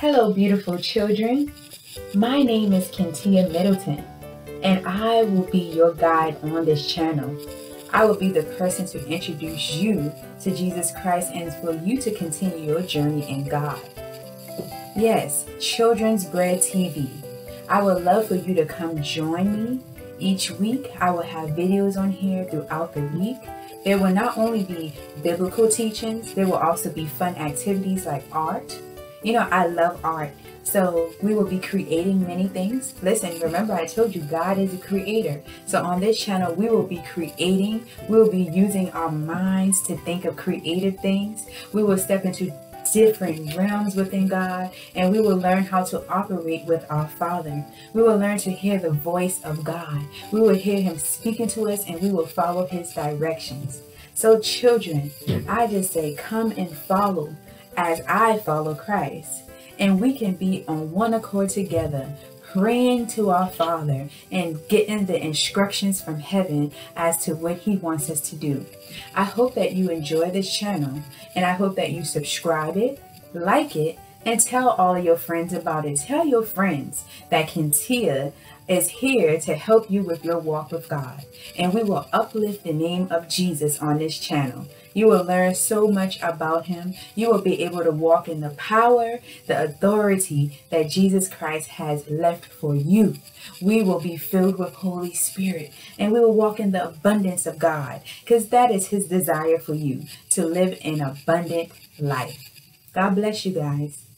Hello, beautiful children. My name is Kentia Middleton, and I will be your guide on this channel. I will be the person to introduce you to Jesus Christ and for you to continue your journey in God. Yes, Children's Bread TV. I would love for you to come join me. Each week, I will have videos on here throughout the week. There will not only be biblical teachings, there will also be fun activities like art. You know, I love art. So we will be creating many things. Listen, remember I told you God is a creator. So on this channel, we will be creating. We will be using our minds to think of creative things. We will step into different realms within God, and we will learn how to operate with our Father. We will learn to hear the voice of God. We will hear Him speaking to us, and we will follow His directions. So, children, I just say, come and follow as I follow Christ. And we can be on one accord together, praying to our Father and getting the instructions from heaven as to what He wants us to do. I hope that you enjoy this channel and I hope that you subscribe it, like it, and tell all your friends about it. Tell your friends that Kentia is here to help you with your walk with God. And we will uplift the name of Jesus on this channel. You will learn so much about him. You will be able to walk in the power, the authority that Jesus Christ has left for you. We will be filled with Holy Spirit and we will walk in the abundance of God because that is his desire for you to live an abundant life. God bless you guys.